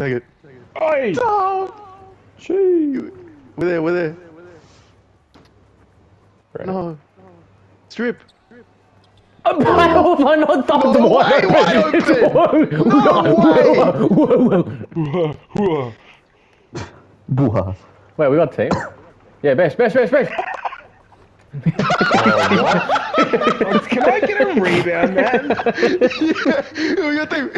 Take it. Oi! No! Gee. We're there, we're there. Right. No. Strip. Why have I not done No one? way, No way! Booha. Wait, we got team. Yeah, best, best, best, best. Can I get a rebound, man? yeah, we got team.